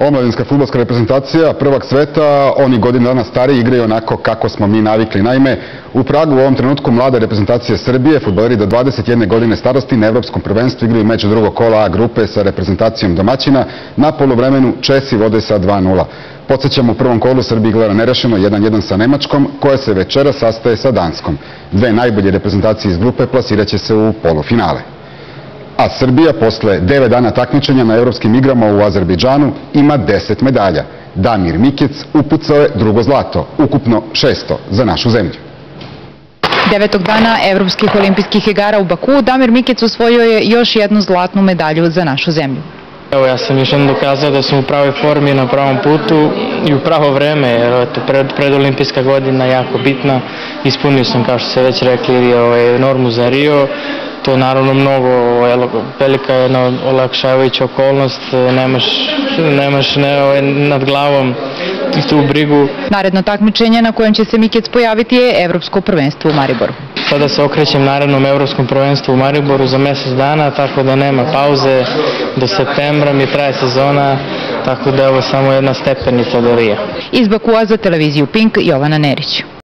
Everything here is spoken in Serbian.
Omladinska futbolska reprezentacija, prvak sveta, oni godinu dana stariji igraju onako kako smo mi navikli. Naime, u Pragu u ovom trenutku mlada reprezentacija Srbije, futboleri do 21 godine starosti na Evropskom prvenstvu igraju među drugog kola A grupe sa reprezentacijom domaćina. Na polovremenu Česi vode sa 2-0. Podsjećamo, u prvom kolu Srbiji gleda nerešeno 1-1 sa Nemačkom, koja se večera sastaje sa Danskom. Dve najbolje reprezentacije iz grupe plasiraće se u polufinale. A Srbija posle 9 dana takmičenja na evropskim igrama u Azerbejdžanu ima 10 medalja. Damir Mikec upucao je drugo zlato, ukupno šesto za našu zemlju. Devetog dana Evropskih olimpijskih igara u Baku Damir Mikec osvojio je još jednu zlatnu medalju za našu zemlju. Evo ja sam još jednom dokazao da sam u pravoj formi, na pravom putu i u pravo vreme, jer eto, pred, predolimpijska godina jako bitna. Ispunio sam, kao što se već rekli, ovaj, normu za Rio. To je naravno mnogo, ovaj, velika jedna olakšavajuća okolnost, nemaš, nemaš ne, ovaj, nad glavom tu brigu. Naredno takmičenje na kojem će se Mikec pojaviti je Evropsko prvenstvo u Mariboru. Sada se okrećem narednom Evropskom prvenstvu u Mariboru za mjesec dana, tako da nema pauze. Do septembra mi traje sezona, tako da je ovo samo jedna stepenica do Rija. Iz Bakua za televiziju Pink, Jovana Nerić.